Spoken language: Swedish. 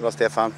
Det var Stefan.